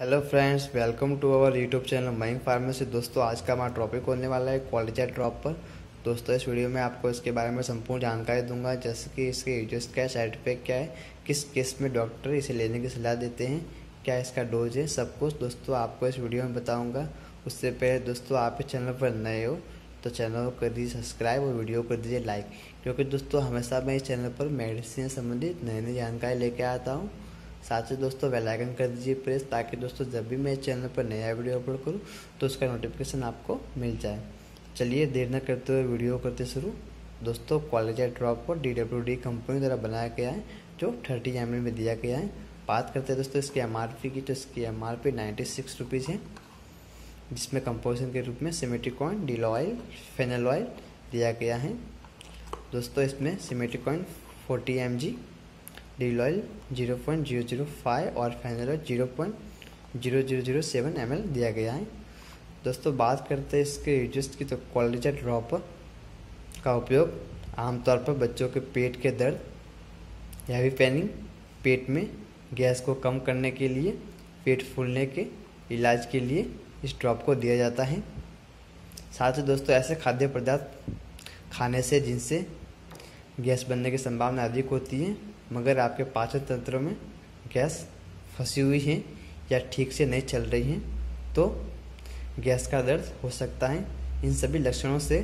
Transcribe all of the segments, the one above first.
Hello friends welcome to our YouTube channel Mayank pharmacy दोस्तों, आज का हमारा टॉपिक होने वाला है क्वालिटी ड्रॉप पर। दोस्तों, इस वीडियो में आपको इसके बारे में संपूर्ण जानकारी दूँगा, जैसे कि इसके यूज़र्स क्या है साइड इफ़ेक्ट क्या है, किस केस में डॉक्टर इसे लेने की सलाह देते हैं, क्या इसका डोज है, सब कुछ दोस्तों आपको इस वीडियो में बताऊँगा। उससे पहले दोस्तों, आप इस चैनल पर नए हो तो चैनल को कर दीजिए सब्सक्राइब और वीडियो कर दीजिए लाइक क्योंकि दोस्तों, हमेशा मैं इस चैनल पर मेडिसिन संबंधित नई नई जानकारी लेके आता हूँ। साथ ही दोस्तों बेल आइकन कर दीजिए प्रेस, ताकि दोस्तों जब भी मैं चैनल पर नया वीडियो अपलोड करूँ तो उसका नोटिफिकेशन आपको मिल जाए। चलिए देर न करते हुए वीडियो करते शुरू। दोस्तों क्वालिटी ड्रॉप को डी डब्ल्यू डी कंपनी द्वारा बनाया गया है, जो थर्टी एम में दिया गया है। बात करते हैं दोस्तों, इसकी एम आर पी की तो इसकी M R P ninety six rupees है, जिसमें कंपोजिशन के रूप में simethicone dill oil fennel oil दिया गया है। दोस्तों, इसमें simethicone forty M G dill oil zero point zero zero five और final oil zero point zero zero zero seven M दिया गया है। दोस्तों, बात करते हैं इसके यूज़र्स की तो क्वालिटी ड्रॉप का उपयोग आमतौर पर बच्चों के पेट के दर्द भी पैनिंग पेट में गैस को कम करने के लिए, पेट फूलने के इलाज के लिए इस ड्रॉप को दिया जाता है। साथ ही दोस्तों, ऐसे खाद्य पदार्थ खाने से जिनसे गैस बनने की संभावना अधिक होती है मगर आपके पाचन तंत्र में गैस फंसी हुई है या ठीक से नहीं चल रही है तो गैस का दर्द हो सकता है। इन सभी लक्षणों से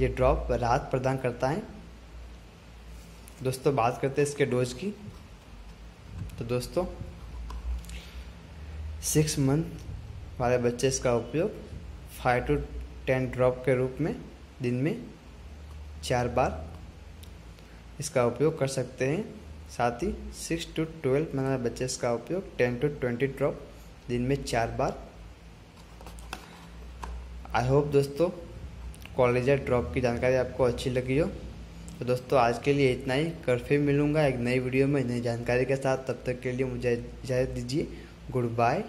ये ड्रॉप राहत प्रदान करता है। दोस्तों, बात करते हैं इसके डोज की। तो दोस्तों सिक्स मंथ वाले बच्चे इसका उपयोग फाइव टू टेन ड्रॉप के रूप में दिन में चार बार इसका उपयोग कर सकते हैं। साथ ही सिक्स टू ट्वेल्व महीना बच्चे इसका उपयोग टेन टू ट्वेंटी ड्रॉप दिन में चार बार। आई होप दोस्तों कॉलेज ड्रॉप की जानकारी आपको अच्छी लगी हो। तो दोस्तों आज के लिए इतना ही। कर फिर मिलूँगा एक नई वीडियो में नई जानकारी के साथ। तब तक के लिए मुझे इजाज़त दीजिए। Good bye